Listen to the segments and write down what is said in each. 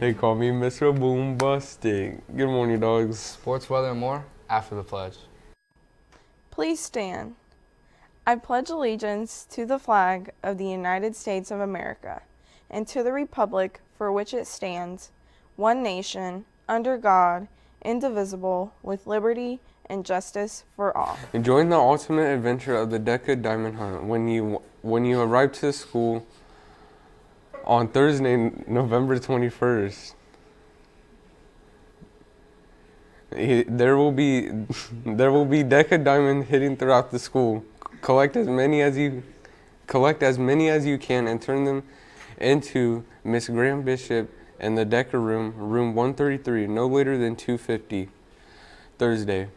They call me Mr. Boombastic. Good morning, dogs. Sports, weather, and more after the pledge. Please stand. I pledge allegiance to the flag of the United States of America and to the republic for which it stands, one nation, under God, indivisible, with liberty and justice for all. Join the ultimate adventure of the DECA Diamond Hunt when you when you arrive to the school on Thursday, November 21st. He- There will be there will be DECA Diamond hitting throughout the school. Collect as many as you collect as many as you can and turn them into Miss Graham Bishop in the DECA room, room 133, no later than 2:50 Thursday.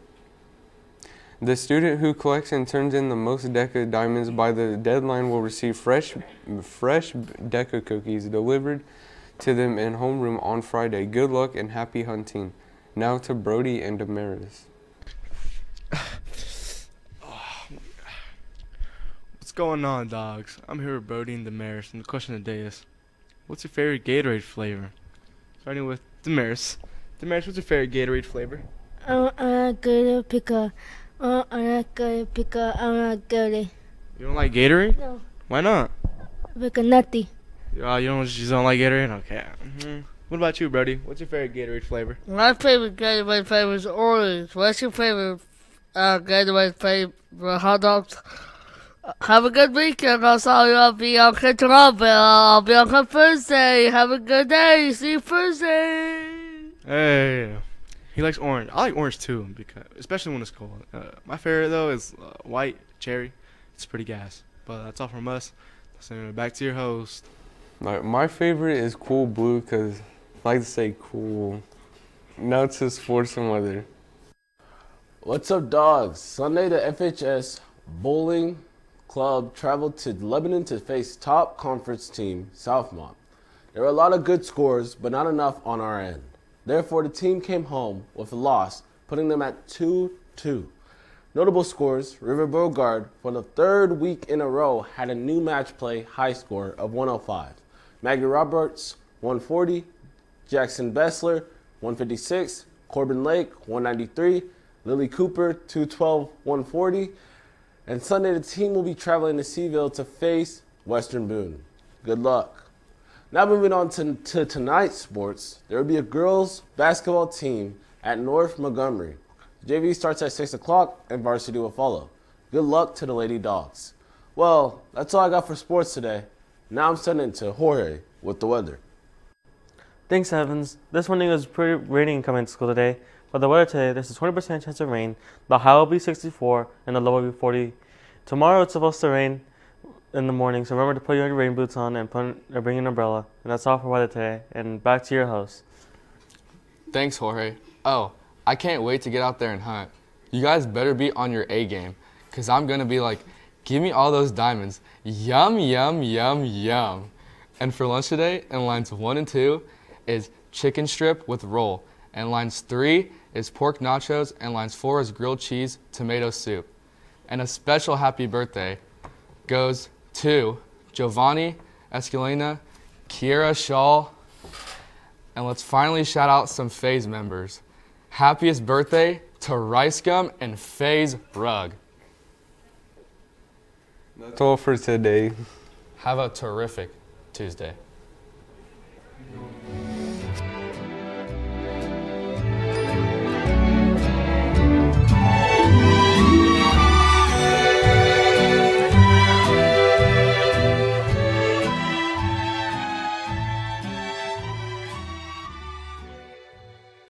The student who collects and turns in the most DECA diamonds by the deadline will receive fresh, fresh DECA cookies delivered to them in homeroom on Friday. Good luck and happy hunting. Now to Brody and Damaris. What's going on, dogs? I'm here with Brody and Damaris, and the question of the day is, what's your favorite Gatorade flavor? Starting with Damaris. Damaris, what's your favorite Gatorade flavor? I'm I'm gonna pick a. Uh, I'm gonna pick a. I'm gonna You don't like Gatorade? no Why not? pick a nutty. Uh, you don't just don't like Gatorade? Okay. hmm What about you, Brody? What's your favorite Gatorade flavor? My favorite Gatorade flavor is orange. What's your favorite uh, Gatorade flavor? Hot dogs. Have a good weekend. I'll saw you. I'll be on Kitchen I'll be on Thursday. Have a good day. See you Thursday. Hey, he likes orange. I like orange too, because especially when it's cold. Uh, my favorite though is uh, white cherry. It's pretty gas. But that's all from us. Sending it back to your host. Like my favorite is Cool Blue because I like to say cool. Now to sports and weather. What's up, dogs? Sunday, the FHS Bowling Club traveled to Lebanon to face top conference team Southmont. There were a lot of good scores, but not enough on our end. Therefore, the team came home with a loss, putting them at 2 2. Notable scores River Beauregard, for the third week in a row, had a new match play high score of 105. Maggie Roberts, 140. Jackson Bessler, 156. Corbin Lake, 193. Lily Cooper, 212, 140. And Sunday, the team will be traveling to Seaville to face Western Boone. Good luck. Now, moving on to, to tonight's sports, there will be a girls' basketball team at North Montgomery. JV starts at 6 o'clock and varsity will follow. Good luck to the Lady Dogs. Well, that's all I got for sports today. Now I'm sending to Jorge with the weather. Thanks, Evans. This morning was pretty rainy coming to school today. For the weather today, there's a 20% chance of rain. The high will be 64 and the low will be 40. Tomorrow it's supposed to rain in the morning, so remember to put your rain boots on and put or bring an umbrella. And that's all for weather today. And back to your host. Thanks, Jorge. Oh, I can't wait to get out there and hunt. You guys better be on your A game, because I'm going to be like, give me all those diamonds. Yum, yum, yum, yum. And for lunch today, in lines one and two, is chicken strip with roll. And lines three is pork nachos, and lines four is grilled cheese tomato soup. And a special happy birthday goes to Giovanni Escalena, Kiera Shaw, and let's finally shout out some FaZe members. Happiest birthday to Rice Gum and FaZe Rug. That's all for today. Have a terrific Tuesday.